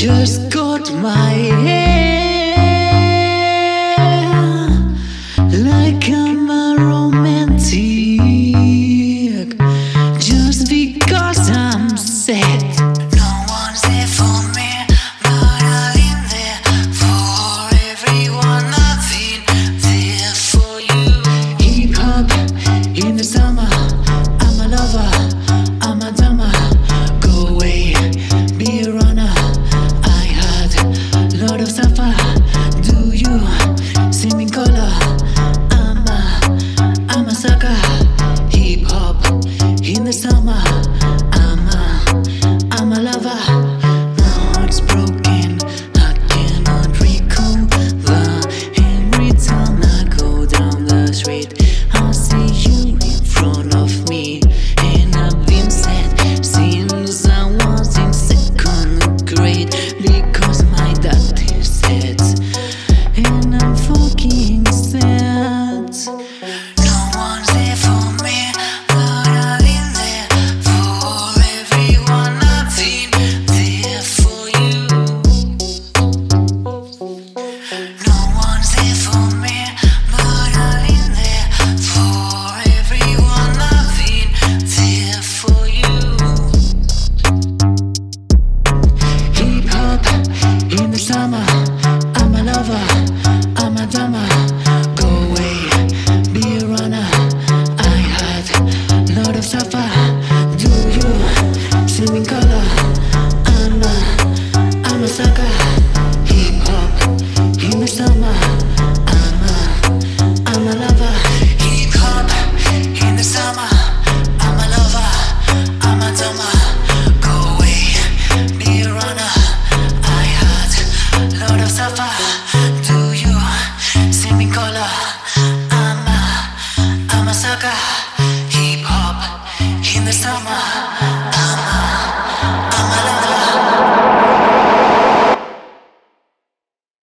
just got my head. hip hop in the summer. I'm a, I'm a lover. My heart's broken. I cannot recover. Every time I go down the street. suffer.